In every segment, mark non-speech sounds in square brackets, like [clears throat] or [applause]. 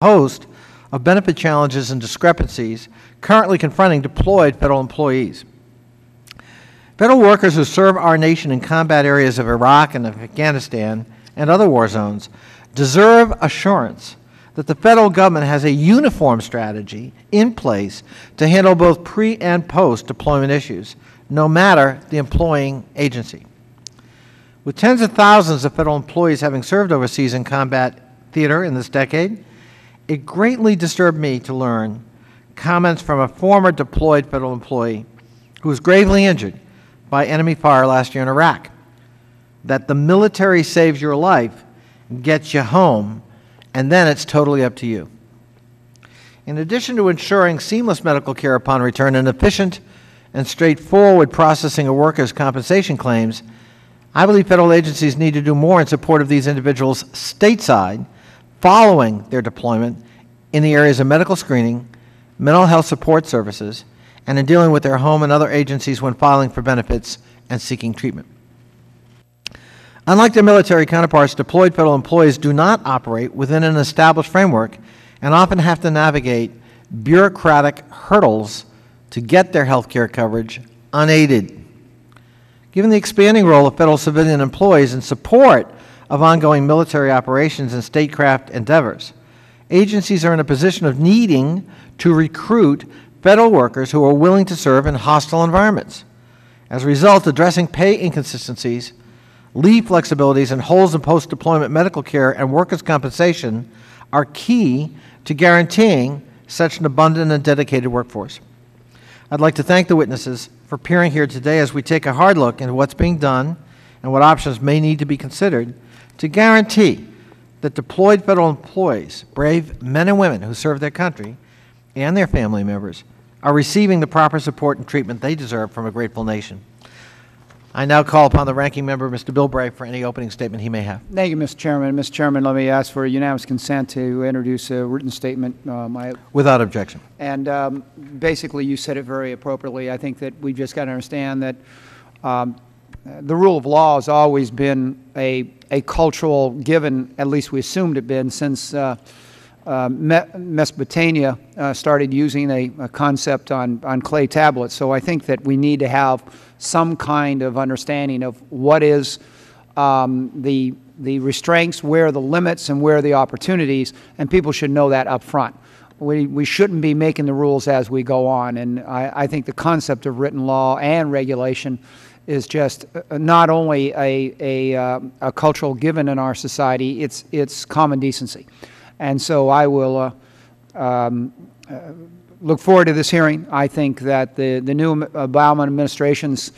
host of benefit challenges and discrepancies currently confronting deployed Federal employees. Federal workers who serve our nation in combat areas of Iraq and Afghanistan and other war zones deserve assurance that the Federal Government has a uniform strategy in place to handle both pre- and post-deployment issues, no matter the employing agency. With tens of thousands of Federal employees having served overseas in combat theater in this decade, it greatly disturbed me to learn comments from a former deployed Federal employee who was gravely injured by enemy fire last year in Iraq, that the military saves your life, gets you home, and then it's totally up to you. In addition to ensuring seamless medical care upon return and efficient and straightforward processing of workers' compensation claims, I believe Federal agencies need to do more in support of these individuals stateside following their deployment in the areas of medical screening, mental health support services, and in dealing with their home and other agencies when filing for benefits and seeking treatment. Unlike their military counterparts, deployed Federal employees do not operate within an established framework and often have to navigate bureaucratic hurdles to get their health care coverage unaided. Given the expanding role of Federal civilian employees in support of ongoing military operations and statecraft endeavors. Agencies are in a position of needing to recruit Federal workers who are willing to serve in hostile environments. As a result, addressing pay inconsistencies, leave flexibilities, and holes in post-deployment medical care and workers' compensation are key to guaranteeing such an abundant and dedicated workforce. I'd like to thank the witnesses for appearing here today as we take a hard look into what's being done and what options may need to be considered to guarantee that deployed Federal employees, brave men and women who serve their country and their family members, are receiving the proper support and treatment they deserve from a grateful nation. I now call upon the Ranking Member, Mr. Bilbray, for any opening statement he may have. Thank you, Mr. Chairman. Mr. Chairman, let me ask for unanimous consent to introduce a written statement. Um, I, Without objection. and um, basically, you said it very appropriately. I think that we've just got to understand that um, the rule of law has always been a, a cultural given, at least we assumed it been, since uh, uh, Mesopotamia uh, started using a, a, concept on, on clay tablets. So I think that we need to have some kind of understanding of what is um, the, the restraints, where are the limits, and where are the opportunities, and people should know that up front. We, we shouldn't be making the rules as we go on, and I, I think the concept of written law and regulation is just uh, not only a, a, uh, a, cultural given in our society, it's, it's common decency. And so I will uh, um, uh, look forward to this hearing. I think that the, the new Obama administration's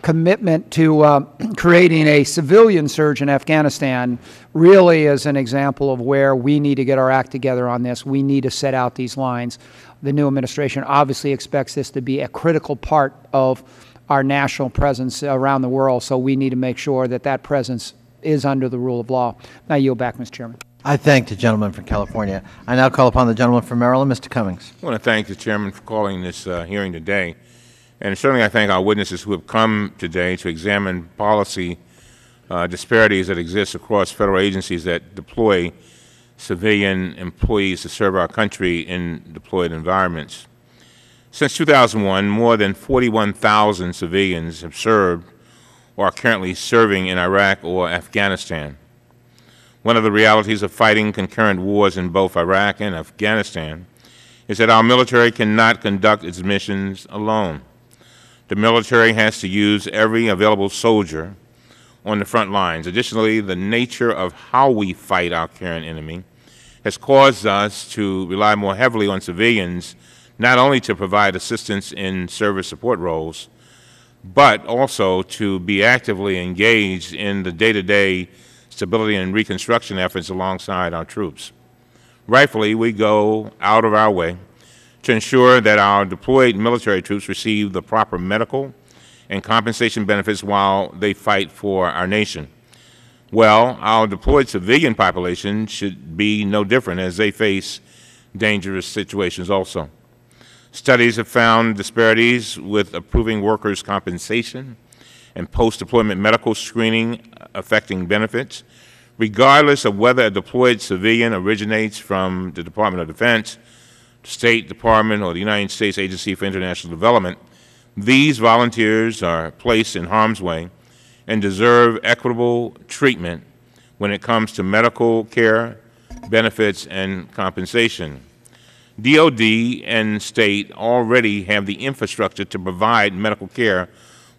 commitment to uh, [clears throat] creating a civilian surge in Afghanistan really is an example of where we need to get our act together on this. We need to set out these lines. The new administration obviously expects this to be a critical part of our national presence around the world, so we need to make sure that that presence is under the rule of law. Now, yield back, Mr. Chairman. I thank the gentleman from California. I now call upon the gentleman from Maryland, Mr. Cummings. I want to thank the chairman for calling this uh, hearing today. And certainly I thank our witnesses who have come today to examine policy uh, disparities that exist across Federal agencies that deploy civilian employees to serve our country in deployed environments. Since 2001, more than 41,000 civilians have served or are currently serving in Iraq or Afghanistan. One of the realities of fighting concurrent wars in both Iraq and Afghanistan is that our military cannot conduct its missions alone. The military has to use every available soldier on the front lines. Additionally, the nature of how we fight our current enemy has caused us to rely more heavily on civilians not only to provide assistance in service support roles, but also to be actively engaged in the day-to-day -day stability and reconstruction efforts alongside our troops. Rightfully, we go out of our way to ensure that our deployed military troops receive the proper medical and compensation benefits while they fight for our nation. Well, our deployed civilian population should be no different as they face dangerous situations also. Studies have found disparities with approving workers' compensation and post-deployment medical screening affecting benefits, regardless of whether a deployed civilian originates from the Department of Defense, the State Department, or the United States Agency for International Development, these volunteers are placed in harm's way and deserve equitable treatment when it comes to medical care, benefits, and compensation. DOD and State already have the infrastructure to provide medical care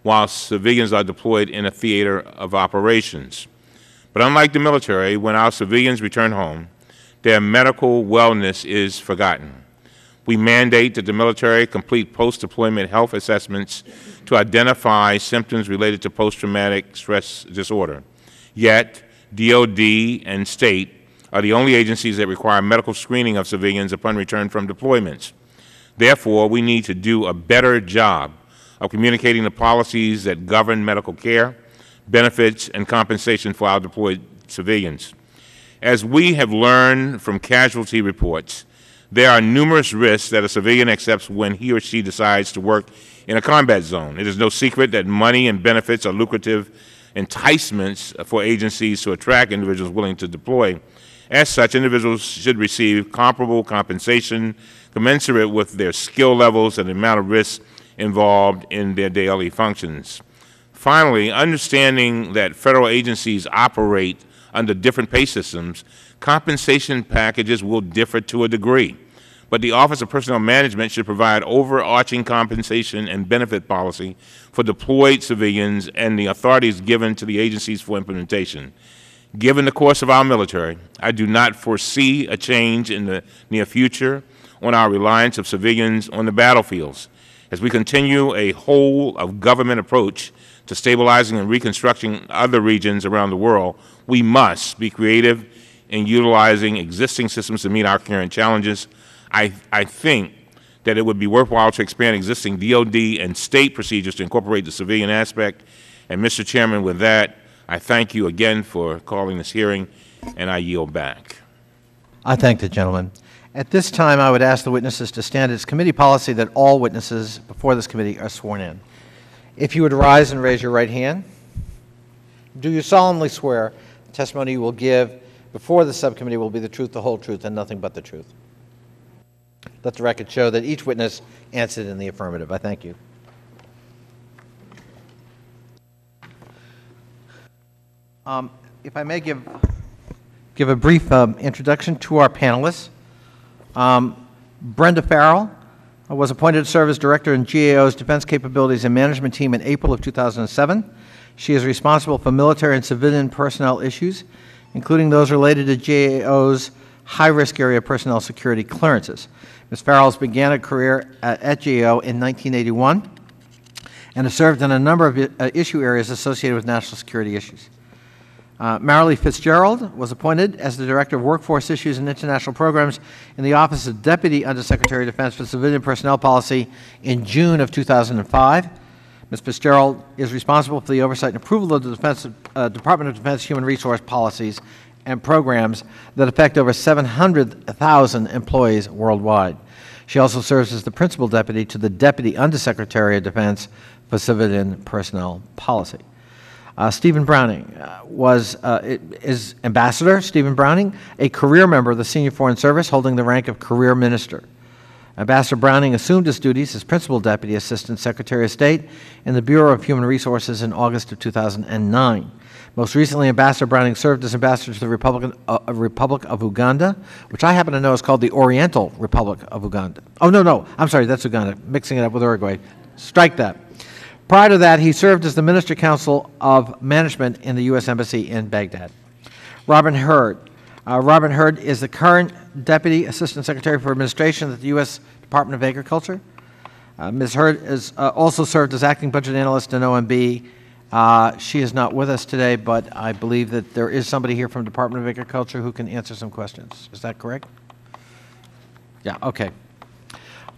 while civilians are deployed in a theater of operations. But unlike the military, when our civilians return home, their medical wellness is forgotten. We mandate that the military complete post-deployment health assessments to identify symptoms related to post-traumatic stress disorder. Yet, DOD and State are the only agencies that require medical screening of civilians upon return from deployments. Therefore, we need to do a better job of communicating the policies that govern medical care, benefits, and compensation for our deployed civilians. As we have learned from casualty reports, there are numerous risks that a civilian accepts when he or she decides to work in a combat zone. It is no secret that money and benefits are lucrative enticements for agencies to attract individuals willing to deploy. As such, individuals should receive comparable compensation commensurate with their skill levels and the amount of risk involved in their daily functions. Finally, understanding that Federal agencies operate under different pay systems, compensation packages will differ to a degree. But the Office of Personnel Management should provide overarching compensation and benefit policy for deployed civilians and the authorities given to the agencies for implementation. Given the course of our military, I do not foresee a change in the near future on our reliance of civilians on the battlefields. As we continue a whole of government approach to stabilizing and reconstructing other regions around the world, we must be creative in utilizing existing systems to meet our current challenges. I, I think that it would be worthwhile to expand existing DOD and State procedures to incorporate the civilian aspect. And, Mr. Chairman, with that, I thank you again for calling this hearing, and I yield back. I thank the gentleman. At this time, I would ask the witnesses to stand. It's committee policy that all witnesses before this committee are sworn in. If you would rise and raise your right hand. Do you solemnly swear the testimony you will give before the subcommittee will be the truth, the whole truth, and nothing but the truth? Let the record show that each witness answered in the affirmative. I thank you. Um, If I may give, give a brief um, introduction to our panelists. Um, Brenda Farrell was appointed to serve as Director in GAO's Defense Capabilities and Management Team in April of 2007. She is responsible for military and civilian personnel issues, including those related to GAO's high-risk area personnel security clearances. Ms. Farrell began a career at, at GAO in 1981 and has served in a number of uh, issue areas associated with national security issues. Uh, Marilee Fitzgerald was appointed as the Director of Workforce Issues and International Programs in the Office of Deputy Undersecretary of Defense for Civilian Personnel Policy in June of 2005. Ms. Fitzgerald is responsible for the oversight and approval of the Defense, uh, Department of Defense human resource policies and programs that affect over 700,000 employees worldwide. She also serves as the Principal Deputy to the Deputy Undersecretary of Defense for Civilian Personnel Policy. Uh, Stephen Browning uh, was uh, is Ambassador Stephen Browning, a career member of the Senior Foreign Service, holding the rank of Career Minister. Ambassador Browning assumed his duties as Principal Deputy Assistant Secretary of State in the Bureau of Human Resources in August of 2009. Most recently, Ambassador Browning served as ambassador to the Republic, uh, Republic of Uganda, which I happen to know is called the Oriental Republic of Uganda. Oh, no, no, I'm sorry, that's Uganda, mixing it up with Uruguay. Strike that. Prior to that, he served as the Minister Council of Management in the U.S. Embassy in Baghdad. Robin Hurd. Uh, Robin Hurd is the current Deputy Assistant Secretary for Administration at the U.S. Department of Agriculture. Uh, Ms. Hurd has uh, also served as Acting Budget Analyst in OMB. Uh, she is not with us today, but I believe that there is somebody here from Department of Agriculture who can answer some questions. Is that correct? Yeah, okay.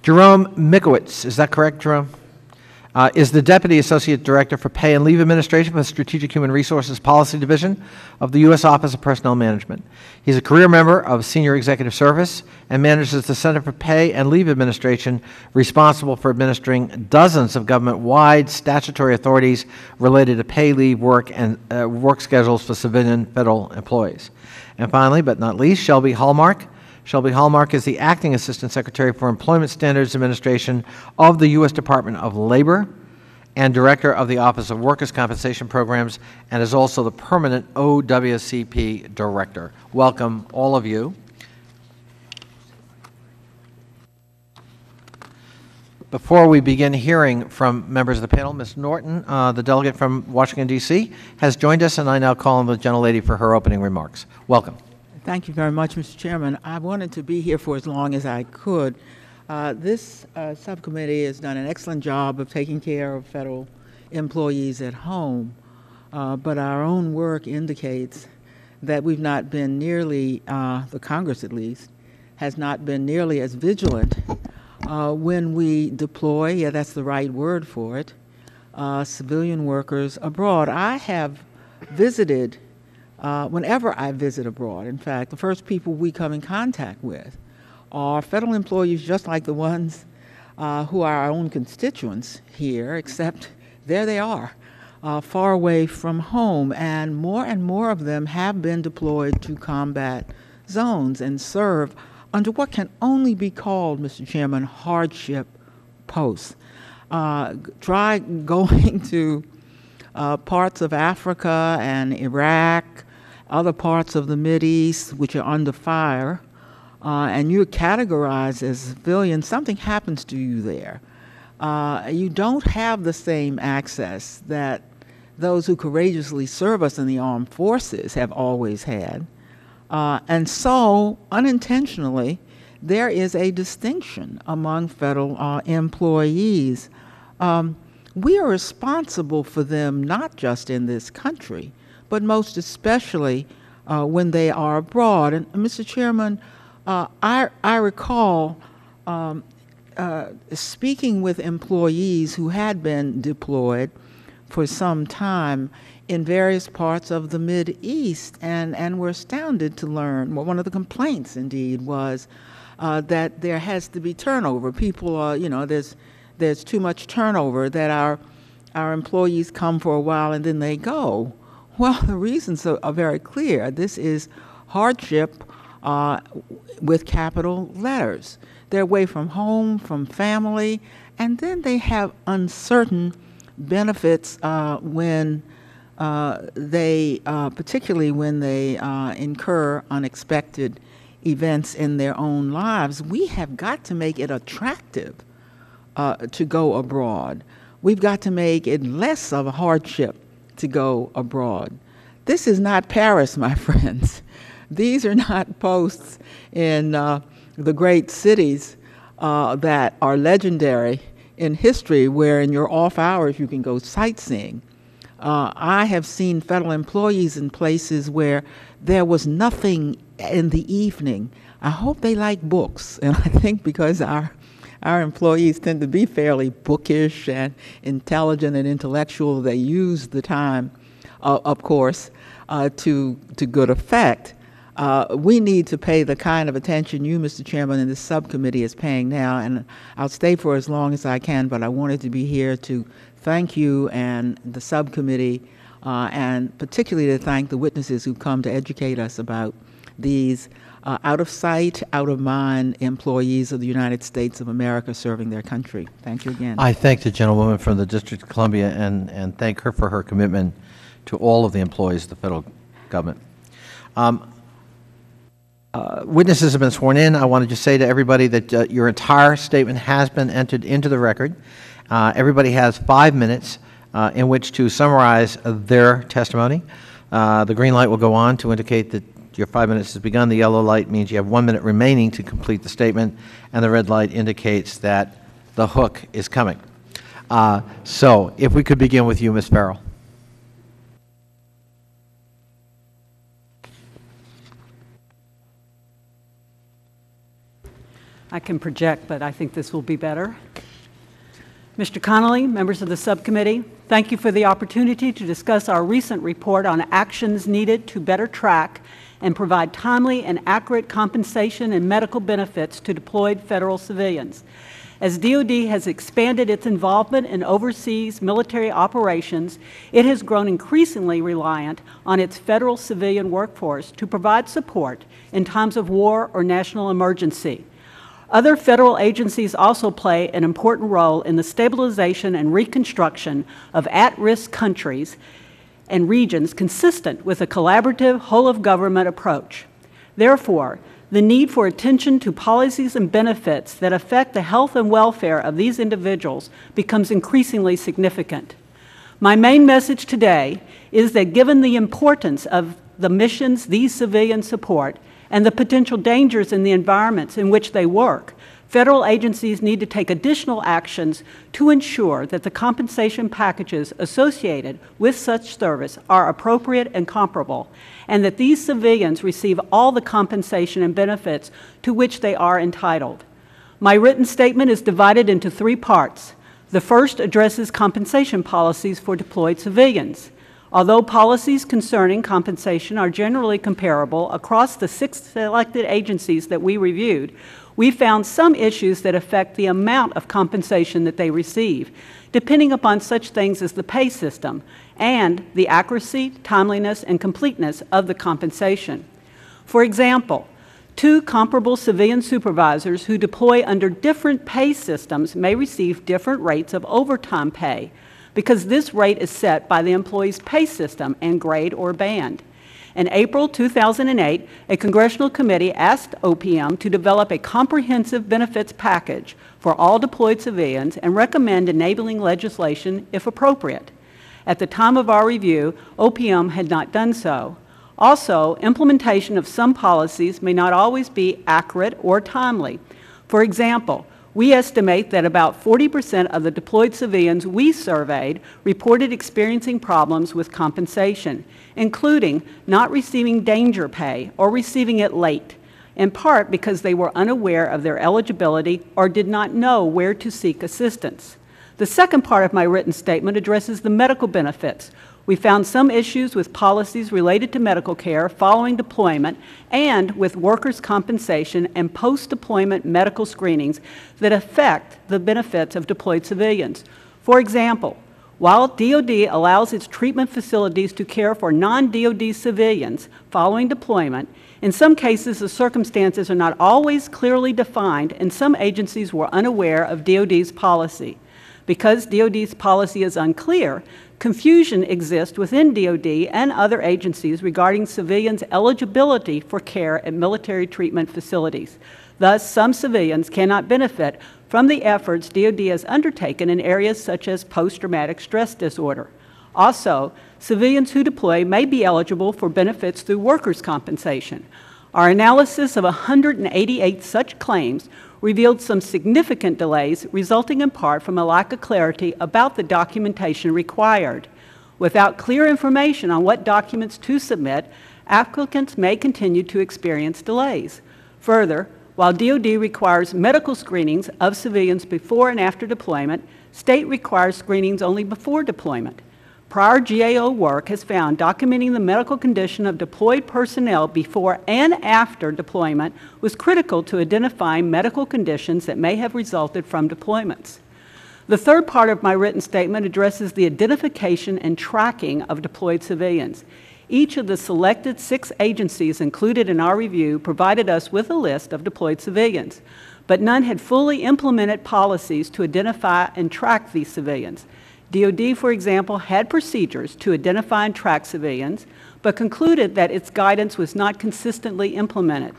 Jerome Mikowicz, is that correct, Jerome? Uh, is the Deputy Associate Director for Pay and Leave Administration for the Strategic Human Resources Policy Division of the U.S. Office of Personnel Management. He's a career member of Senior Executive Service and manages the Center for Pay and Leave Administration, responsible for administering dozens of government-wide statutory authorities related to pay, leave, work, and uh, work schedules for civilian federal employees. And finally, but not least, Shelby Hallmark. Shelby Hallmark is the Acting Assistant Secretary for Employment Standards Administration of the U.S. Department of Labor and Director of the Office of Workers' Compensation Programs and is also the permanent OWCP Director. Welcome, all of you. Before we begin hearing from members of the panel, Ms. Norton, uh, the delegate from Washington, D.C., has joined us, and I now call on the gentlelady for her opening remarks. Welcome. Thank you very much, Mr. Chairman. I wanted to be here for as long as I could. Uh, this uh, subcommittee has done an excellent job of taking care of federal employees at home, uh, but our own work indicates that we've not been nearly, uh, the Congress at least, has not been nearly as vigilant uh, when we deploy, yeah, that's the right word for it, uh, civilian workers abroad. I have visited uh, whenever I visit abroad. In fact, the first people we come in contact with are federal employees just like the ones uh, who are our own constituents here, except there they are, uh, far away from home. And more and more of them have been deployed to combat zones and serve under what can only be called, Mr. Chairman, hardship posts. Uh, try [laughs] going to uh, parts of Africa and Iraq, other parts of the East, which are under fire, uh, and you're categorized as civilian, something happens to you there. Uh, you don't have the same access that those who courageously serve us in the armed forces have always had. Uh, and so, unintentionally, there is a distinction among federal uh, employees. Um, we are responsible for them not just in this country, but most especially uh, when they are abroad. And, Mr. Chairman, uh, I, I recall um, uh, speaking with employees who had been deployed for some time in various parts of the Mid East and, and were astounded to learn. Well, one of the complaints, indeed, was uh, that there has to be turnover. People are, you know, there's, there's too much turnover, that our, our employees come for a while and then they go. Well, the reasons are, very clear. This is hardship uh, with capital letters. They're away from home, from family, and then they have uncertain benefits uh, when uh, they, uh, particularly when they uh, incur unexpected events in their own lives. We have got to make it attractive uh, to go abroad. We've got to make it less of a hardship to go abroad. This is not Paris, my [laughs] friends. These are not posts in uh, the great cities uh, that are legendary in history where in your off hours you can go sightseeing. Uh, I have seen federal employees in places where there was nothing in the evening. I hope they like books, and I think because our our employees tend to be fairly bookish and intelligent and intellectual, they use the time, uh, of course, uh, to to good effect. Uh, we need to pay the kind of attention you, Mr. Chairman, and this subcommittee is paying now, and I'll stay for as long as I can, but I wanted to be here to thank you and the subcommittee, uh, and particularly to thank the witnesses who come to educate us about these uh, out of sight, out of mind employees of the United States of America serving their country. Thank you again. I thank the gentlewoman from the District of Columbia and, and thank her for her commitment to all of the employees of the federal government. Um, uh, Witnesses have been sworn in. I want to say to everybody that uh, your entire statement has been entered into the record. Uh, Everybody has five minutes uh, in which to summarize their testimony. Uh, The green light will go on to indicate that your five minutes has begun. The yellow light means you have one minute remaining to complete the statement, and the red light indicates that the hook is coming. Uh, So if we could begin with you, Ms. Farrell. I can project, but I think this will be better. Mr. Connolly, members of the subcommittee, thank you for the opportunity to discuss our recent report on actions needed to better track and provide timely and accurate compensation and medical benefits to deployed federal civilians. As DoD has expanded its involvement in overseas military operations, it has grown increasingly reliant on its federal civilian workforce to provide support in times of war or national emergency. Other federal agencies also play an important role in the stabilization and reconstruction of at-risk countries and regions consistent with a collaborative whole-of-government approach. Therefore, the need for attention to policies and benefits that affect the health and welfare of these individuals becomes increasingly significant. My main message today is that given the importance of the missions these civilians support and the potential dangers in the environments in which they work, Federal agencies need to take additional actions to ensure that the compensation packages associated with such service are appropriate and comparable, and that these civilians receive all the compensation and benefits to which they are entitled. My written statement is divided into three parts. The first addresses compensation policies for deployed civilians. Although policies concerning compensation are generally comparable across the six selected agencies that we reviewed, we found some issues that affect the amount of compensation that they receive, depending upon such things as the pay system and the accuracy, timeliness, and completeness of the compensation. For example, two comparable civilian supervisors who deploy under different pay systems may receive different rates of overtime pay because this rate is set by the employee's pay system and grade or band. In April 2008, a congressional committee asked OPM to develop a comprehensive benefits package for all deployed civilians and recommend enabling legislation if appropriate. At the time of our review, OPM had not done so. Also, implementation of some policies may not always be accurate or timely. For example, we estimate that about 40 percent of the deployed civilians we surveyed reported experiencing problems with compensation, including not receiving danger pay or receiving it late, in part because they were unaware of their eligibility or did not know where to seek assistance. The second part of my written statement addresses the medical benefits, we found some issues with policies related to medical care following deployment and with workers' compensation and post-deployment medical screenings that affect the benefits of deployed civilians. For example, while DoD allows its treatment facilities to care for non-DoD civilians following deployment, in some cases the circumstances are not always clearly defined and some agencies were unaware of DoD's policy. Because DoD's policy is unclear, Confusion exists within DoD and other agencies regarding civilians' eligibility for care at military treatment facilities. Thus, some civilians cannot benefit from the efforts DoD has undertaken in areas such as post-traumatic stress disorder. Also, civilians who deploy may be eligible for benefits through workers' compensation. Our analysis of 188 such claims revealed some significant delays resulting in part from a lack of clarity about the documentation required. Without clear information on what documents to submit, applicants may continue to experience delays. Further, while DoD requires medical screenings of civilians before and after deployment, State requires screenings only before deployment. Prior GAO work has found documenting the medical condition of deployed personnel before and after deployment was critical to identifying medical conditions that may have resulted from deployments. The third part of my written statement addresses the identification and tracking of deployed civilians. Each of the selected six agencies included in our review provided us with a list of deployed civilians, but none had fully implemented policies to identify and track these civilians. DoD, for example, had procedures to identify and track civilians, but concluded that its guidance was not consistently implemented.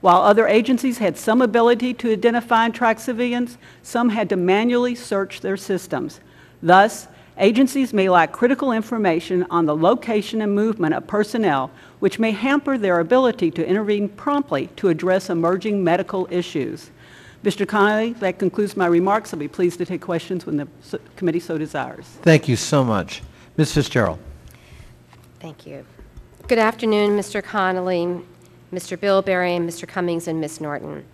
While other agencies had some ability to identify and track civilians, some had to manually search their systems. Thus, agencies may lack critical information on the location and movement of personnel, which may hamper their ability to intervene promptly to address emerging medical issues. Mr. Connolly, that concludes my remarks. I'll be pleased to take questions when the committee so desires. Thank you so much. Ms. Fitzgerald. Thank you. Good afternoon, Mr. Connolly, Mr. Bilbray, Mr. Cummings, and Ms. Norton.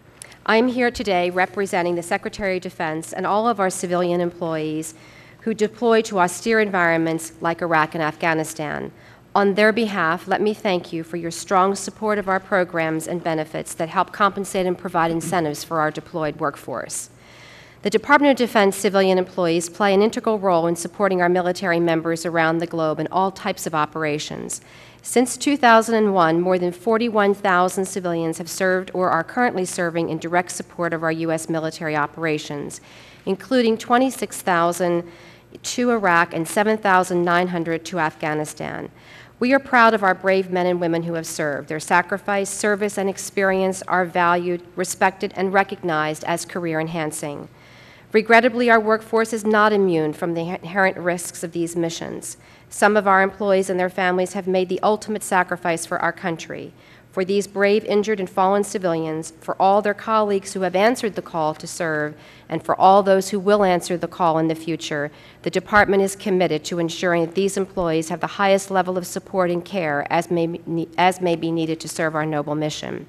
I am here today representing the Secretary of Defense and all of our civilian employees who deploy to austere environments like Iraq and Afghanistan. On their behalf, let me thank you for your strong support of our programs and benefits that help compensate and provide incentives for our deployed workforce. The Department of Defense civilian employees play an integral role in supporting our military members around the globe in all types of operations. Since 2001, more than 41,000 civilians have served or are currently serving in direct support of our U.S. military operations, including 26,000 to Iraq and 7,900 to Afghanistan. We are proud of our brave men and women who have served. Their sacrifice, service, and experience are valued, respected, and recognized as career enhancing. Regrettably, our workforce is not immune from the inherent risks of these missions. Some of our employees and their families have made the ultimate sacrifice for our country. For these brave, injured, and fallen civilians, for all their colleagues who have answered the call to serve, and for all those who will answer the call in the future, the Department is committed to ensuring that these employees have the highest level of support and care as may, as may be needed to serve our noble mission.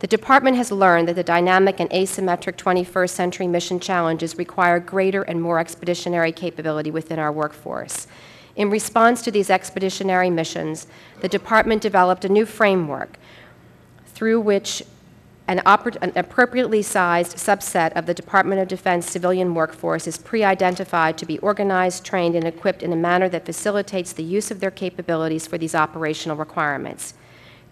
The Department has learned that the dynamic and asymmetric 21st century mission challenges require greater and more expeditionary capability within our workforce. In response to these expeditionary missions, the Department developed a new framework through which an, an, appropriately sized subset of the Department of Defense civilian workforce is pre identified to be organized, trained, and equipped in a manner that facilitates the use of their capabilities for these operational requirements.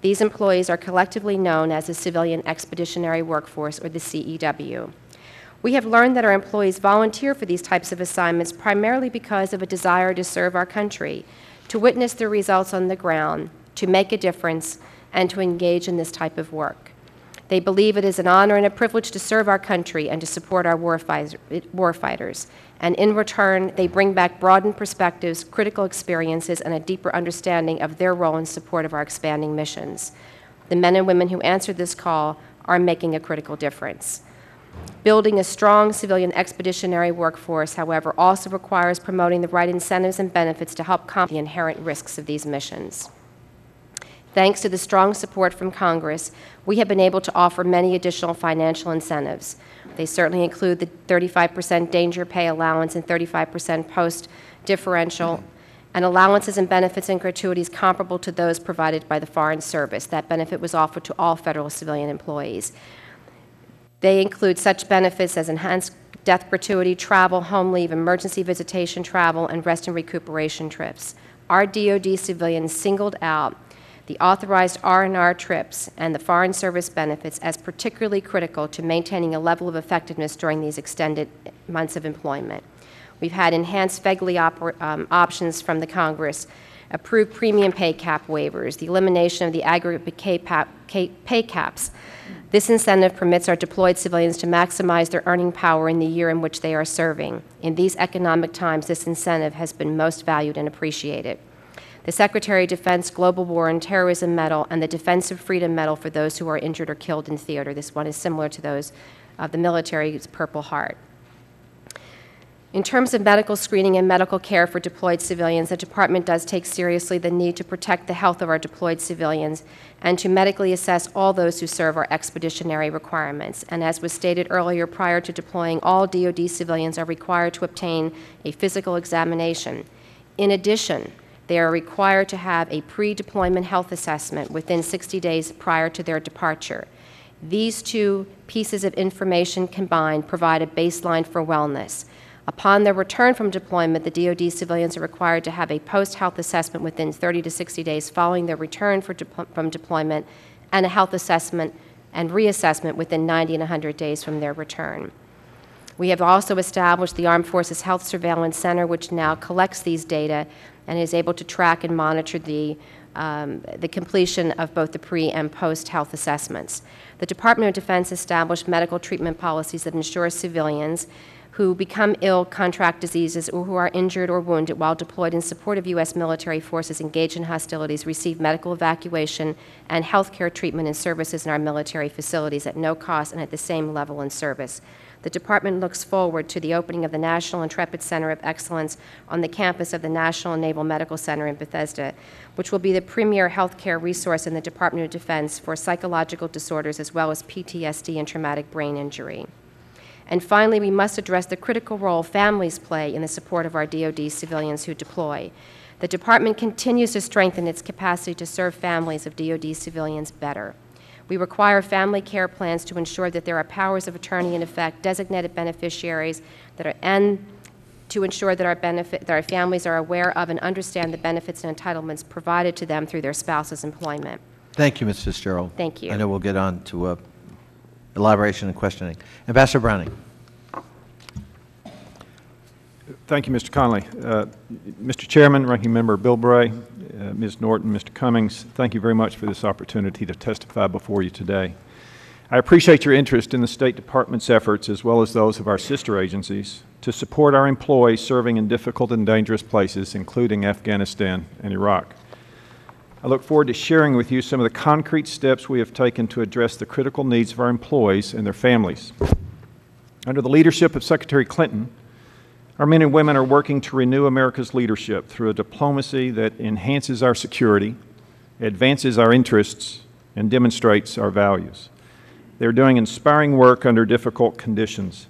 These employees are collectively known as the Civilian Expeditionary Workforce, or the CEW. We have learned that our employees volunteer for these types of assignments primarily because of a desire to serve our country, to witness the results on the ground, to make a difference, and to engage in this type of work. They believe it is an honor and a privilege to serve our country and to support our warfighters. And in return, they bring back broadened perspectives, critical experiences, and a deeper understanding of their role in support of our expanding missions. The men and women who answered this call are making a critical difference. Building a strong civilian expeditionary workforce, however, also requires promoting the right incentives and benefits to help combat the inherent risks of these missions. Thanks to the strong support from Congress, we have been able to offer many additional financial incentives. They certainly include the 35% danger pay allowance and 35% post differential, and allowances and benefits and gratuities comparable to those provided by the Foreign Service. That benefit was offered to all federal civilian employees. They include such benefits as enhanced death gratuity, travel, home leave, emergency visitation travel, and rest and recuperation trips. Our DoD civilians singled out the authorized R&R trips and the Foreign Service benefits as particularly critical to maintaining a level of effectiveness during these extended months of employment. We've had enhanced FEGLI op um, options from the Congress, approved premium pay cap waivers, the elimination of the aggregate pay caps. This incentive permits our deployed civilians to maximize their earning power in the year in which they are serving. In these economic times, this incentive has been most valued and appreciated the Secretary of Defense Global War and Terrorism Medal, and the Defensive Freedom Medal for those who are injured or killed in theater. This one is similar to those of the military's Purple Heart. In terms of medical screening and medical care for deployed civilians, the Department does take seriously the need to protect the health of our deployed civilians and to medically assess all those who serve our expeditionary requirements. And as was stated earlier, prior to deploying, all DoD civilians are required to obtain a physical examination. In addition, they are required to have a pre-deployment health assessment within 60 days prior to their departure. These two pieces of information combined provide a baseline for wellness. Upon their return from deployment, the DoD civilians are required to have a post-health assessment within 30 to 60 days following their return from deployment and a health assessment and reassessment within 90 and 100 days from their return. We have also established the Armed Forces Health Surveillance Center, which now collects these data and is able to track and monitor the, um, the completion of both the pre and post health assessments. The Department of Defense established medical treatment policies that ensure civilians who become ill, contract diseases, or who are injured or wounded while deployed in support of U.S. military forces engaged in hostilities receive medical evacuation and health care treatment and services in our military facilities at no cost and at the same level in service. The Department looks forward to the opening of the National Intrepid Center of Excellence on the campus of the National Naval Medical Center in Bethesda, which will be the premier healthcare resource in the Department of Defense for psychological disorders as well as PTSD and traumatic brain injury. And finally, we must address the critical role families play in the support of our DoD civilians who deploy. The Department continues to strengthen its capacity to serve families of DoD civilians better. We require family care plans to ensure that there are powers of attorney in effect, designated beneficiaries, that are, and to ensure that our, benefit, that our families are aware of and understand the benefits and entitlements provided to them through their spouse's employment. Thank you, Ms. Fitzgerald. Thank you. I know we'll get on to uh, elaboration and questioning. Ambassador Browning. Thank you, Mr. Connolly. Uh, Mr. Chairman, Ranking Member Bilbray, uh, Ms. Norton, Mr. Cummings, thank you very much for this opportunity to testify before you today. I appreciate your interest in the State Department's efforts, as well as those of our sister agencies, to support our employees serving in difficult and dangerous places, including Afghanistan and Iraq. I look forward to sharing with you some of the concrete steps we have taken to address the critical needs of our employees and their families. Under the leadership of Secretary Clinton, our men and women are working to renew America's leadership through a diplomacy that enhances our security, advances our interests, and demonstrates our values. They're doing inspiring work under difficult conditions.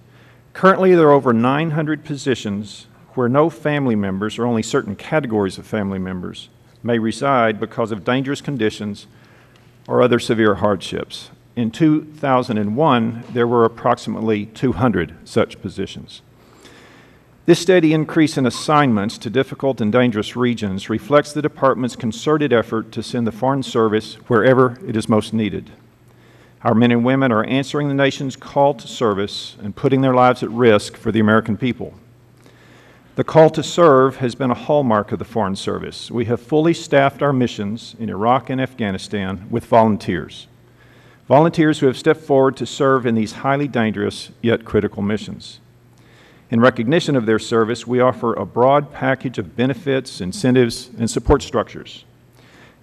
Currently, there are over 900 positions where no family members, or only certain categories of family members, may reside because of dangerous conditions or other severe hardships. In 2001, there were approximately 200 such positions. This steady increase in assignments to difficult and dangerous regions reflects the Department's concerted effort to send the Foreign Service wherever it is most needed. Our men and women are answering the nation's call to service and putting their lives at risk for the American people. The call to serve has been a hallmark of the Foreign Service. We have fully staffed our missions in Iraq and Afghanistan with volunteers. Volunteers who have stepped forward to serve in these highly dangerous yet critical missions. In recognition of their service, we offer a broad package of benefits, incentives, and support structures.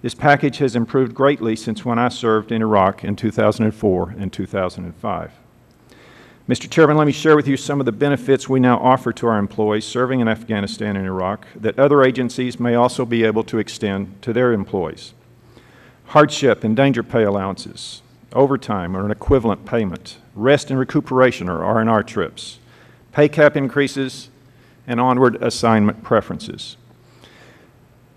This package has improved greatly since when I served in Iraq in 2004 and 2005. Mr. Chairman, let me share with you some of the benefits we now offer to our employees serving in Afghanistan and Iraq that other agencies may also be able to extend to their employees. Hardship and danger pay allowances, overtime or an equivalent payment, rest and recuperation or R&R trips, pay cap increases, and onward assignment preferences.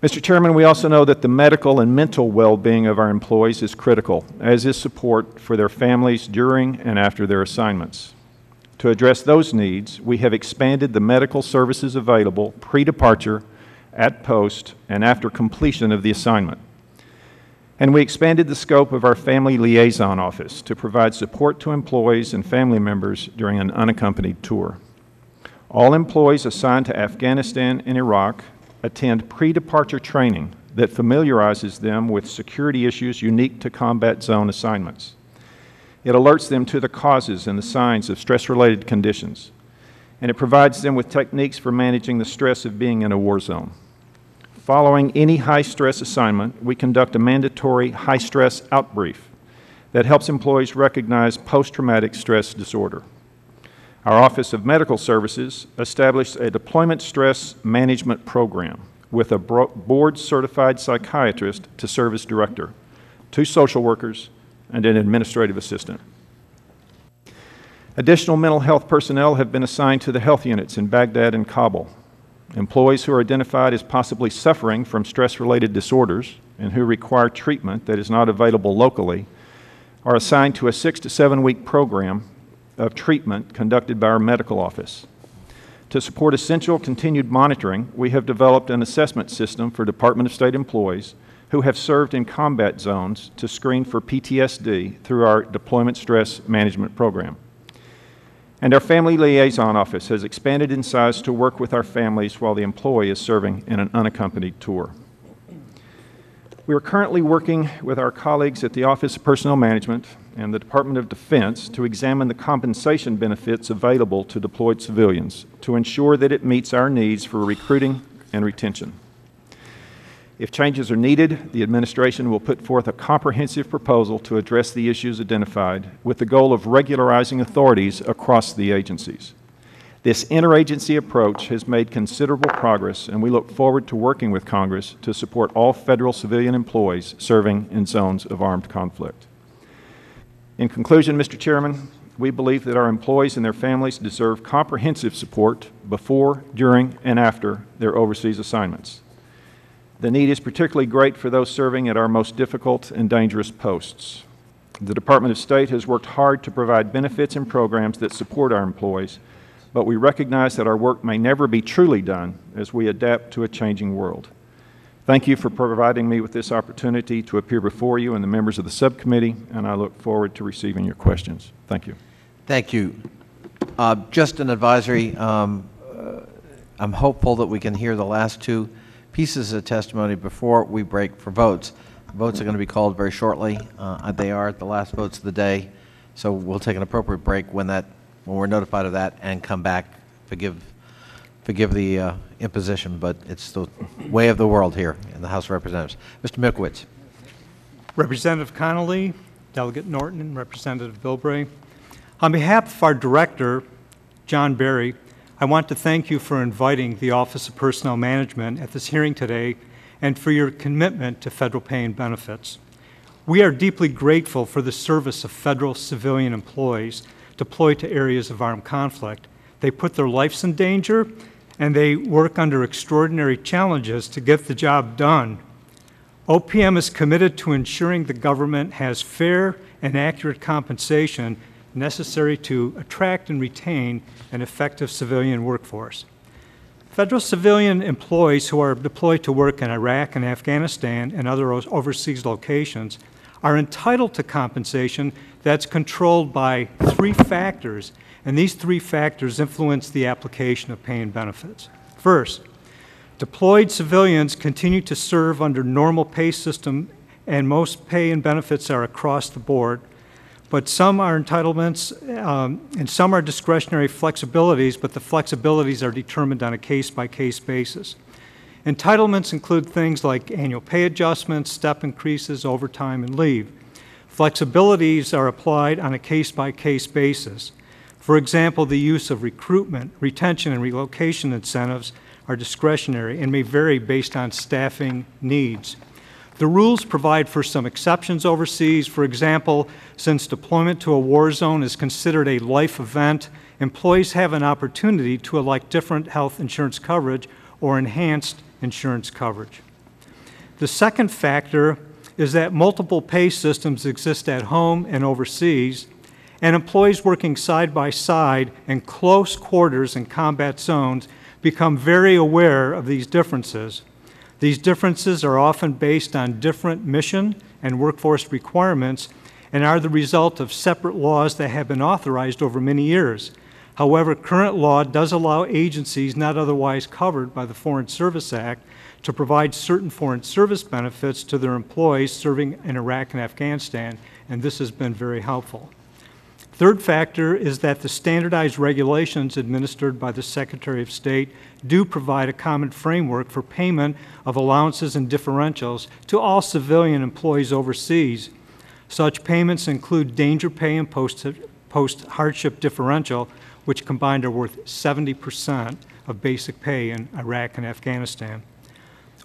Mr. Chairman, we also know that the medical and mental well-being of our employees is critical, as is support for their families during and after their assignments. To address those needs, we have expanded the medical services available pre-departure, at post, and after completion of the assignment. And we expanded the scope of our Family Liaison Office to provide support to employees and family members during an unaccompanied tour. All employees assigned to Afghanistan and Iraq attend pre-departure training that familiarizes them with security issues unique to combat zone assignments. It alerts them to the causes and the signs of stress-related conditions, and it provides them with techniques for managing the stress of being in a war zone. Following any high-stress assignment, we conduct a mandatory high-stress outbrief that helps employees recognize post-traumatic stress disorder. Our Office of Medical Services established a deployment stress management program with a board-certified psychiatrist to serve as director, two social workers, and an administrative assistant. Additional mental health personnel have been assigned to the health units in Baghdad and Kabul. Employees who are identified as possibly suffering from stress-related disorders and who require treatment that is not available locally are assigned to a six to seven week program of treatment conducted by our medical office. To support essential continued monitoring, we have developed an assessment system for Department of State employees who have served in combat zones to screen for PTSD through our Deployment Stress Management Program. And our Family Liaison Office has expanded in size to work with our families while the employee is serving in an unaccompanied tour. We are currently working with our colleagues at the Office of Personnel Management and the Department of Defense to examine the compensation benefits available to deployed civilians to ensure that it meets our needs for recruiting and retention. If changes are needed, the administration will put forth a comprehensive proposal to address the issues identified with the goal of regularizing authorities across the agencies. This interagency approach has made considerable progress, and we look forward to working with Congress to support all federal civilian employees serving in zones of armed conflict. In conclusion, Mr. Chairman, we believe that our employees and their families deserve comprehensive support before, during, and after their overseas assignments. The need is particularly great for those serving at our most difficult and dangerous posts. The Department of State has worked hard to provide benefits and programs that support our employees, but we recognize that our work may never be truly done as we adapt to a changing world. Thank you for providing me with this opportunity to appear before you and the members of the subcommittee, and I look forward to receiving your questions. Thank you. Thank you. Uh, Just an advisory, um, uh, I'm hopeful that we can hear the last two pieces of testimony before we break for votes. Votes are going to be called very shortly. Uh, They are the last votes of the day, so we'll take an appropriate break when that, when we're notified of that, and come back. Forgive, forgive the uh, imposition, but it's the way of the world here in the House of Representatives. Mr. Mikowicz. Representative Connolly, Delegate Norton, and Representative Bilbray. On behalf of our director, John Berry, I want to thank you for inviting the Office of Personnel Management at this hearing today and for your commitment to federal pay and benefits. We are deeply grateful for the service of federal civilian employees deployed to areas of armed conflict. They put their lives in danger and they work under extraordinary challenges to get the job done. OPM is committed to ensuring the government has fair and accurate compensation necessary to attract and retain an effective civilian workforce. Federal civilian employees who are deployed to work in Iraq and Afghanistan and other overseas locations are entitled to compensation that's controlled by three factors, and these three factors influence the application of pay and benefits. First, deployed civilians continue to serve under normal pay system, and most pay and benefits are across the board but some are entitlements um, and some are discretionary flexibilities, but the flexibilities are determined on a case by case basis. Entitlements include things like annual pay adjustments, step increases, overtime, and leave. Flexibilities are applied on a case by case basis. For example, the use of recruitment, retention, and relocation incentives are discretionary and may vary based on staffing needs. The rules provide for some exceptions overseas. For example, since deployment to a war zone is considered a life event, employees have an opportunity to elect different health insurance coverage or enhanced insurance coverage. The second factor is that multiple pay systems exist at home and overseas, and employees working side by side in close quarters in combat zones become very aware of these differences. These differences are often based on different mission and workforce requirements and are the result of separate laws that have been authorized over many years. However, current law does allow agencies not otherwise covered by the Foreign Service Act to provide certain foreign service benefits to their employees serving in Iraq and Afghanistan, and this has been very helpful. Third factor is that the standardized regulations administered by the Secretary of State do provide a common framework for payment of allowances and differentials to all civilian employees overseas. Such payments include danger pay and post, post hardship differential, which combined are worth 70% of basic pay in Iraq and Afghanistan.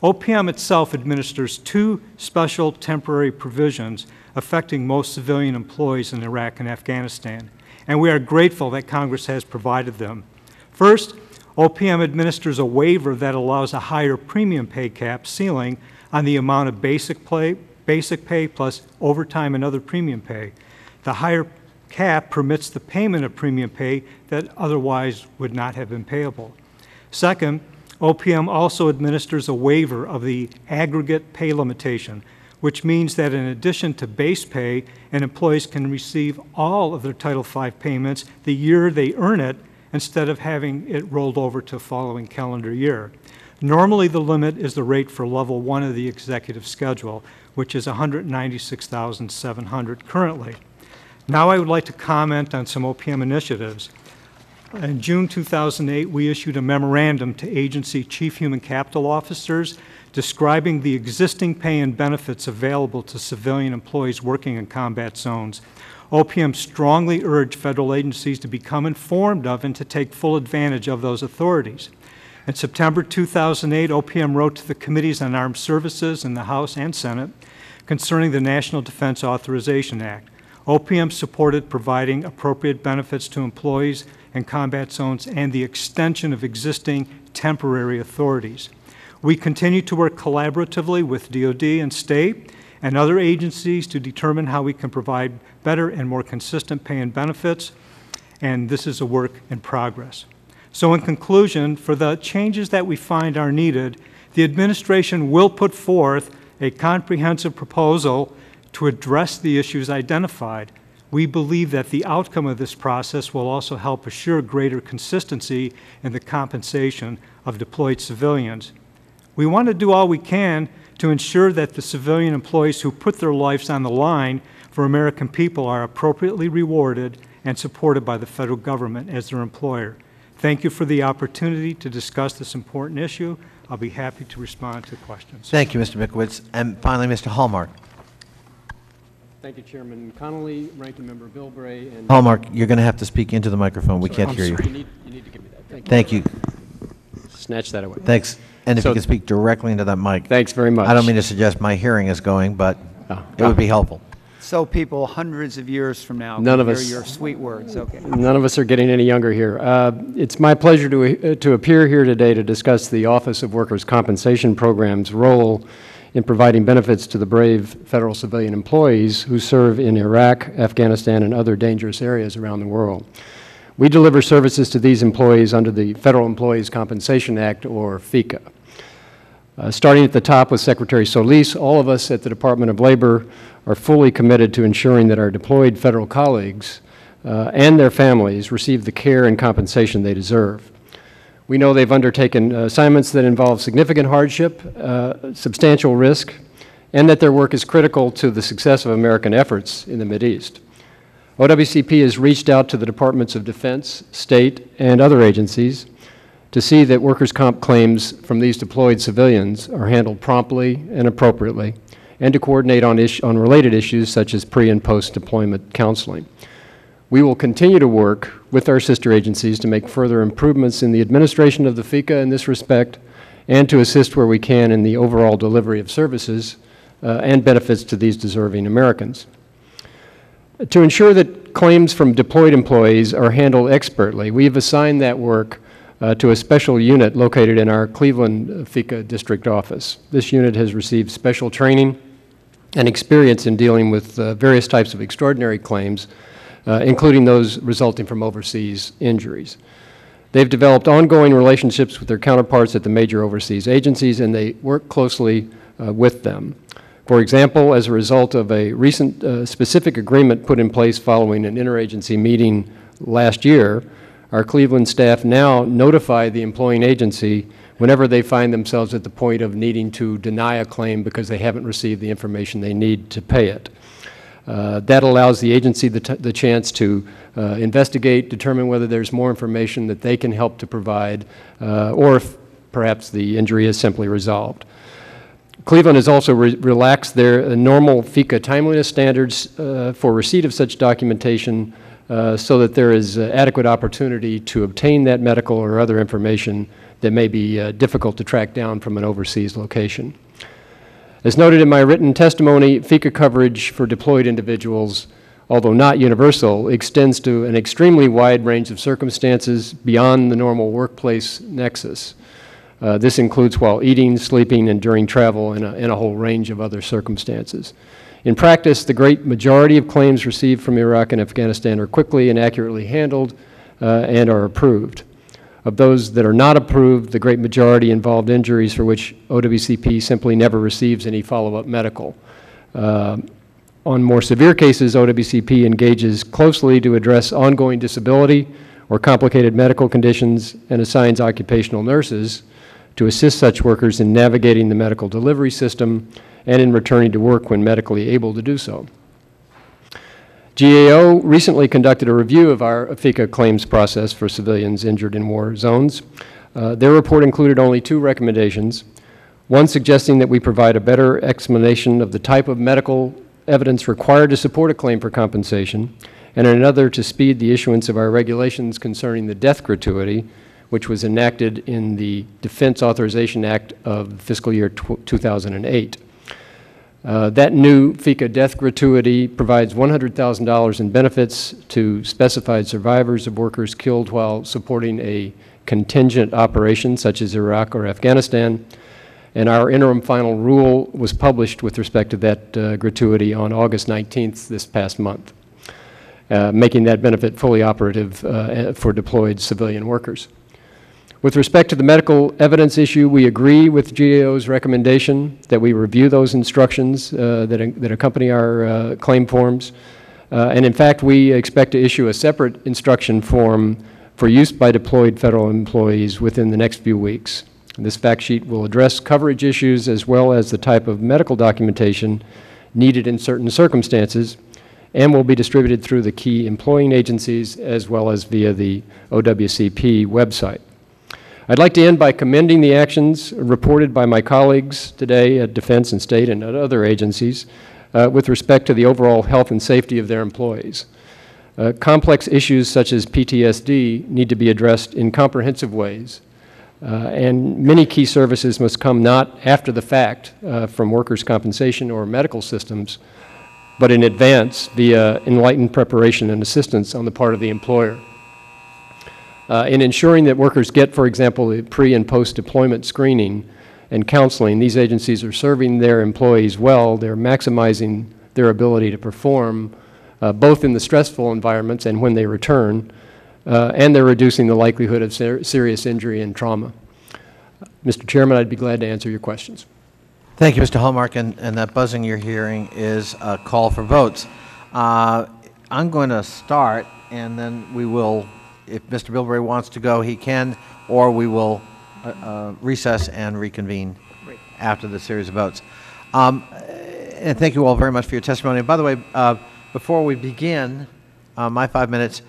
OPM itself administers two special temporary provisions affecting most civilian employees in Iraq and Afghanistan, and we are grateful that Congress has provided them. First, OPM administers a waiver that allows a higher premium pay cap ceiling on the amount of basic pay, basic pay plus overtime and other premium pay. The higher cap permits the payment of premium pay that otherwise would not have been payable. Second, OPM also administers a waiver of the aggregate pay limitation which means that in addition to base pay, an employees can receive all of their Title V payments the year they earn it instead of having it rolled over to following calendar year. Normally, the limit is the rate for level one of the executive schedule, which is 196,700 currently. Now I would like to comment on some OPM initiatives. In June 2008, we issued a memorandum to agency chief human capital officers describing the existing pay and benefits available to civilian employees working in combat zones. OPM strongly urged federal agencies to become informed of and to take full advantage of those authorities. In September 2008, OPM wrote to the Committees on Armed Services in the House and Senate concerning the National Defense Authorization Act. OPM supported providing appropriate benefits to employees in combat zones and the extension of existing temporary authorities. We continue to work collaboratively with DoD and state and other agencies to determine how we can provide better and more consistent pay and benefits, and this is a work in progress. So in conclusion, for the changes that we find are needed, the administration will put forth a comprehensive proposal to address the issues identified. We believe that the outcome of this process will also help assure greater consistency in the compensation of deployed civilians. We want to do all we can to ensure that the civilian employees who put their lives on the line for American people are appropriately rewarded and supported by the federal government as their employer. Thank you for the opportunity to discuss this important issue. I'll be happy to respond to questions. Thank you, Mr. Mikowicz. And finally, Mr. Hallmark. Thank you, Chairman Connolly, Ranking Member Bilbray, and... Hallmark, you're going to have to speak into the microphone. We can't I'm hear sorry, You need, you need to give me that. Thank you. Thank you. Snatch that away. Thanks. And if you So- can speak directly into that mic. Thanks very much. I don't mean to suggest my hearing is going, but Oh, it would be helpful. So people hundreds of years from now None can of hear us- your sweet words, okay. None of us are getting any younger here. Uh, It's my pleasure to, uh, to appear here today to discuss the Office of Workers' Compensation Program's role in providing benefits to the brave federal civilian employees who serve in Iraq, Afghanistan, and other dangerous areas around the world. We deliver services to these employees under the Federal Employees Compensation Act, or FECA. Uh, Starting at the top with Secretary Solis, all of us at the Department of Labor are fully committed to ensuring that our deployed federal colleagues uh, and their families receive the care and compensation they deserve. We know they've undertaken uh, assignments that involve significant hardship, uh, substantial risk, and that their work is critical to the success of American efforts in the Mideast. OWCP has reached out to the Departments of Defense, State, and other agencies to see that workers' comp claims from these deployed civilians are handled promptly and appropriately, and to coordinate on, on related issues such as pre- and post-deployment counseling. We will continue to work with our sister agencies to make further improvements in the administration of the FECA in this respect, and to assist where we can in the overall delivery of services uh, and benefits to these deserving Americans. To ensure that claims from deployed employees are handled expertly, we have assigned that work uh, to a special unit located in our Cleveland uh, FECA district office. This unit has received special training and experience in dealing with uh, various types of extraordinary claims, uh, including those resulting from overseas injuries. They've developed ongoing relationships with their counterparts at the major overseas agencies, and they work closely uh, with them. For example, as a result of a recent uh, specific agreement put in place following an interagency meeting last year, our Cleveland staff now notify the employing agency whenever they find themselves at the point of needing to deny a claim because they haven't received the information they need to pay it. Uh, that allows the agency the, the chance to uh, investigate, determine whether there's more information that they can help to provide, uh, or if perhaps the injury is simply resolved. Cleveland has also re- relaxed their uh, normal FECA timeliness standards uh, for receipt of such documentation uh, so that there is adequate opportunity to obtain that medical or other information that may be difficult to track down from an overseas location. As noted in my written testimony, FECA coverage for deployed individuals, although not universal, extends to an extremely wide range of circumstances beyond the normal workplace nexus. Uh, this includes while eating, sleeping, and during travel, and a, and a whole range of other circumstances. In practice, the great majority of claims received from Iraq and Afghanistan are quickly and accurately handled uh, and are approved. Of those that are not approved, the great majority involved injuries for which OWCP simply never receives any follow-up medical. Uh, on more severe cases, OWCP engages closely to address ongoing disability or complicated medical conditions and assigns occupational nurses to assist such workers in navigating the medical delivery system and in returning to work when medically able to do so. GAO recently conducted a review of our FECA claims process for civilians injured in war zones. Uh, Their report included only two recommendations, one suggesting that we provide a better explanation of the type of medical evidence required to support a claim for compensation, and another to speed the issuance of our regulations concerning the death gratuity, which was enacted in the Defense Authorization Act of fiscal year 2008. Uh, That new FECA death gratuity provides $100,000 in benefits to specified survivors of workers killed while supporting a contingent operation such as Iraq or Afghanistan. And our interim final rule was published with respect to that uh, gratuity on August 19th this past month, uh, making that benefit fully operative uh, for deployed civilian workers. With respect to the medical evidence issue, we agree with GAO's recommendation that we review those instructions uh, that that accompany our uh, claim forms. Uh, And in fact, we expect to issue a separate instruction form for use by deployed federal employees within the next few weeks. This fact sheet will address coverage issues as well as the type of medical documentation needed in certain circumstances and will be distributed through the key employing agencies as well as via the OWCP website. I'd like to end by commending the actions reported by my colleagues today at Defense and State and at other agencies uh, with respect to the overall health and safety of their employees. Uh, complex issues such as PTSD need to be addressed in comprehensive ways, uh, and many key services must come not after the fact uh, from workers' compensation or medical systems, but in advance via enlightened preparation and assistance on the part of the employer. Uh, in ensuring that workers get, for example, pre and post deployment screening and counseling, these agencies are serving their employees well. They're maximizing their ability to perform uh, both in the stressful environments and when they return, uh, and they're reducing the likelihood of ser serious injury and trauma. Mr. Chairman, I'd be glad to answer your questions. Thank you, Mr. Hallmark, and, and that buzzing you're hearing is a call for votes. Uh, I'm going to start, and then we will, if Mr. Bilbray wants to go, he can, or we will uh, uh, recess and reconvene after the series of votes. Um, and thank you all very much for your testimony. And by the way, uh, before we begin uh, my five minutes,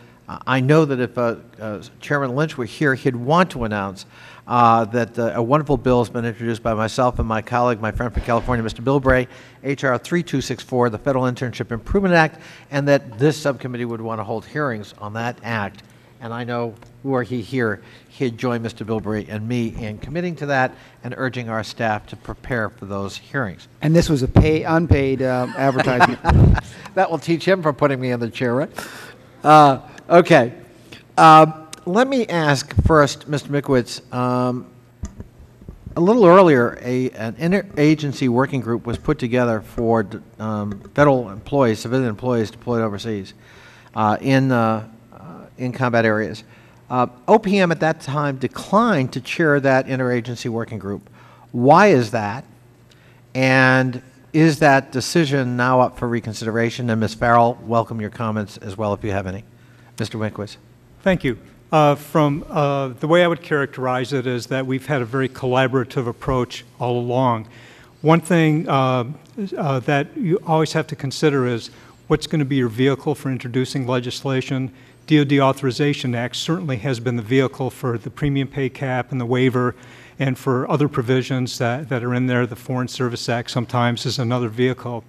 I know that if uh, uh, Chairman Lynch were here, he'd want to announce uh, that uh, a wonderful bill has been introduced by myself and my colleague, my friend from California, Mr. Bilbray, H.R. 3264, the Federal Internship Improvement Act, and that this subcommittee would want to hold hearings on that act. And I know, were he here, he'd join Mr. Bilbray and me in committing to that and urging our staff to prepare for those hearings. And this was a pay, unpaid uh, advertisement. [laughs] That will teach him from putting me in the chair, right? Uh, okay. Um, let me ask first, Mr. Mikowicz, um, a little earlier, a, an interagency working group was put together for um, federal employees, civilian employees deployed overseas uh, in, uh, uh, in combat areas. Uh, OPM at that time declined to chair that interagency working group. Why is that? And is that decision now up for reconsideration? And Ms. Farrell, welcome your comments as well if you have any. Mr. Winquist. Thank you. Uh, From, uh, the way I would characterize it is that we've had a very collaborative approach all along. One thing uh, uh, that you always have to consider is what's going to be your vehicle for introducing legislation. DoD Authorization Act certainly has been the vehicle for the premium pay cap and the waiver, and for other provisions that, that are in there. The Foreign Service Act sometimes is another vehicle.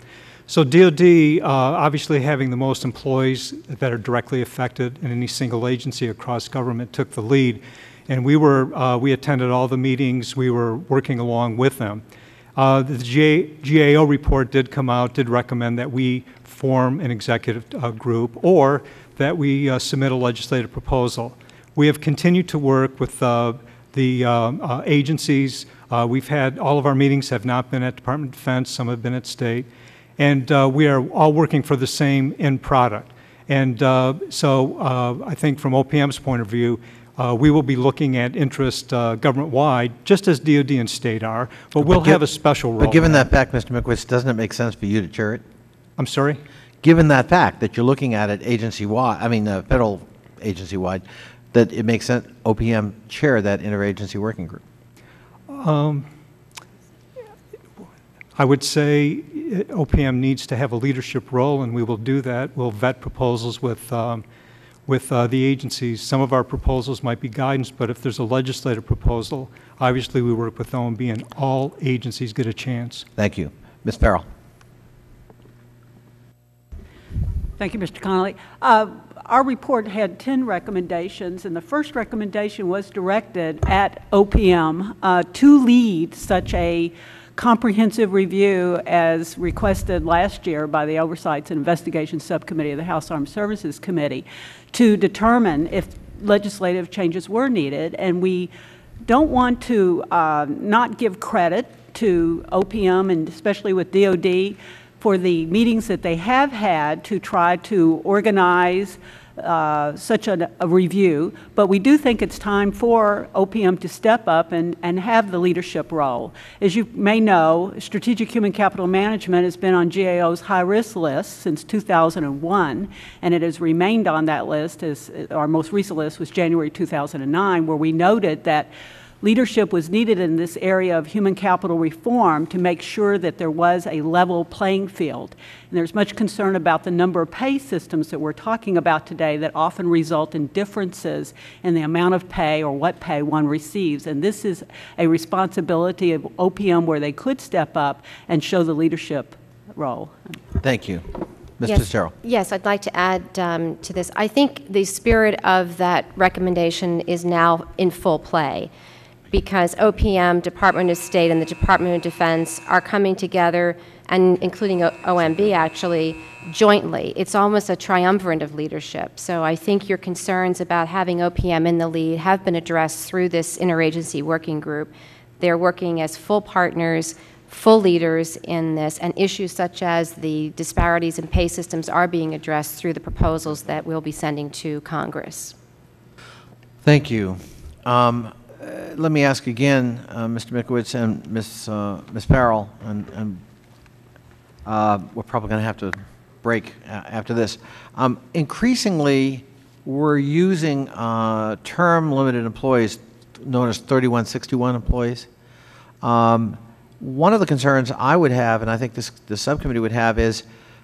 So DoD, uh, obviously having the most employees that are directly affected in any single agency across government, took the lead. And we were, uh, we attended all the meetings. We were working along with them. Uh, the G- GAO report did come out, did recommend that we form an executive uh, group or that we uh, submit a legislative proposal. We have continued to work with uh, the um, uh, agencies. Uh, we've had, all of our meetings have not been at Department of Defense, some have been at State. And uh, we are all working for the same end product. And uh, so uh, I think from OPM's point of view, uh, we will be looking at interest uh, government-wide, just as DoD and state are, but we'll gi- have a special role. But given that fact, Mr. Mikowicz, doesn't it make sense for you to chair it? I'm sorry? Given that fact that you're looking at it agency-wide, I mean, uh, federal agency-wide, that it makes sense OPM chair that interagency working group? I I would say uh, OPM needs to have a leadership role, and we will do that. We'll vet proposals with, um, with uh, the agencies. Some of our proposals might be guidance, but if there's a legislative proposal, obviously we work with OMB, and all agencies get a chance. Thank you. Ms. Farrell. Thank you, Mr. Connolly. Uh, Our report had 10 recommendations, and the first recommendation was directed at OPM uh, to lead such a comprehensive review as requested last year by the Oversights and Investigations Subcommittee of the House Armed Services Committee to determine if legislative changes were needed. And we don't want to uh, not give credit to OPM and especially with DOD for the meetings that they have had to try to organize uh, such a, review, but we do think it's time for OPM to step up and, and have the leadership role. As you may know, Strategic Human Capital Management has been on GAO's high-risk list since 2001, and it has remained on that list as our most recent list was January 2009, where we noted that leadership was needed in this area of human capital reform to make sure that there was a level playing field. And there's much concern about the number of pay systems that we're talking about today that often result in differences in the amount of pay or what pay one receives. And this is a responsibility of OPM where they could step up and show the leadership role. Thank you. Ms. Yes. Fitzgerald. Yes, I'd like to add um, to this. I think the spirit of that recommendation is now in full play because OPM, Department of State, and the Department of Defense are coming together, and including O- OMB actually, jointly. It's almost a triumvirate of leadership. So I think your concerns about having OPM in the lead have been addressed through this interagency working group. They're working as full partners, full leaders in this, and issues such as the disparities in pay systems are being addressed through the proposals that we'll be sending to Congress. Thank you. Um, uh, Let me ask again, uh, Mr. Mikowicz and Ms. uh, Ms. Farrell, and- and uh, we're probably going to have to break after this. Um, Increasingly, we're using uh, term-limited employees, known as 3161 employees. Um, One of the concerns I would have, and I think this, the subcommittee would have, is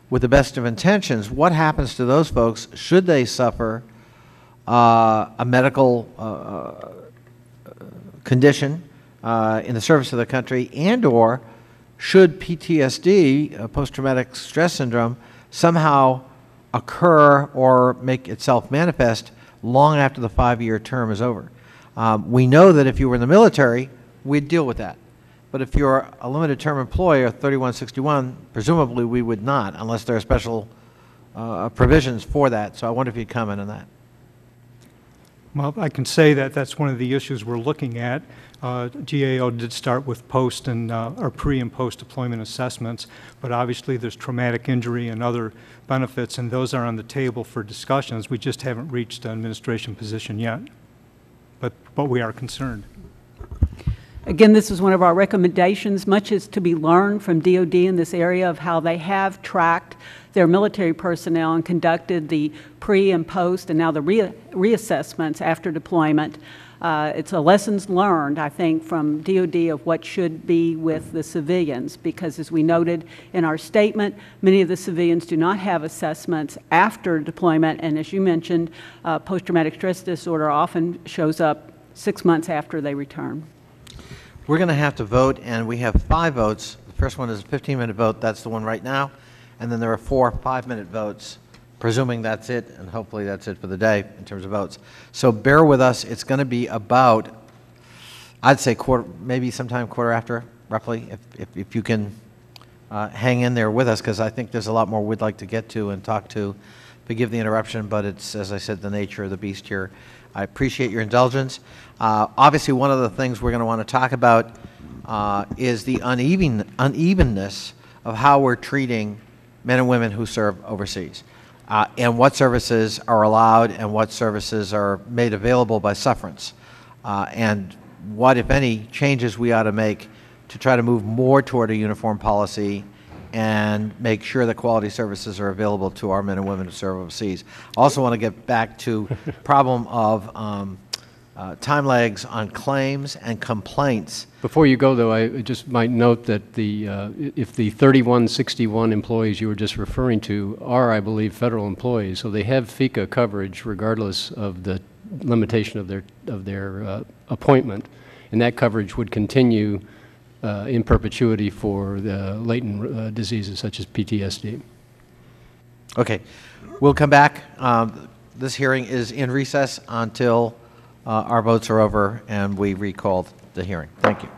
with the best of intentions, what happens to those folks should they suffer uh, a medical uh, condition uh, in the service of the country, and/or should PTSD, uh, post-traumatic stress syndrome, somehow occur or make itself manifest long after the five-year term is over. Um, We know that if you were in the military, we'd deal with that. But if you're a limited-term employee or 3161, presumably we would not, unless there are special uh, provisions for that. So I wonder if you'd comment on that. Well, I can say that that's one of the issues we're looking at. Uh, GAO did start with post and, uh, or pre and post-deployment assessments, but obviously there's traumatic injury and other benefits, and those are on the table for discussions. We just haven't reached an administration position yet. But, but we are concerned. Again, this is one of our recommendations. Much is to be learned from DOD in this area of how they have tracked their military personnel and conducted the pre and post and now the rea- reassessments after deployment. Uh, It's a lessons learned, I think, from DOD of what should be with the civilians, because as we noted in our statement, many of the civilians do not have assessments after deployment, and as you mentioned, uh, post-traumatic stress disorder often shows up six months after they return. We're going to have to vote, and we have five votes. The first one is a 15-minute vote, that's the one right now, and then there are four five-minute votes, presuming that's it, and hopefully that's it for the day in terms of votes. So bear with us, it's going to be about, I'd say quarter, maybe sometime quarter after, roughly, if, if, if you can uh, hang in there with us, because I think there's a lot more we'd like to get to and talk to. Forgive the interruption, but it's, as I said, the nature of the beast here. I appreciate your indulgence. Uh, Obviously, one of the things we're going to want to talk about uh, is the uneven, unevenness of how we're treating men and women who serve overseas, uh, and what services are allowed and what services are made available by sufferance, uh, and what, if any, changes we ought to make to try to move more toward a uniform policy and make sure that quality services are available to our men and women who serve overseas. I also want to get back to the [laughs] problem of um, uh, time lags on claims and complaints. Before you go, though, I just might note that the, uh, if the 3161 employees you were just referring to are, I believe, federal employees, so they have FECA coverage regardless of the limitation of their, of their uh, appointment, and that coverage would continue uh, in perpetuity for the latent uh, diseases such as PTSD. Okay, we'll come back. Um, This hearing is in recess until Uh, our votes are over and we recall the hearing. Thank you.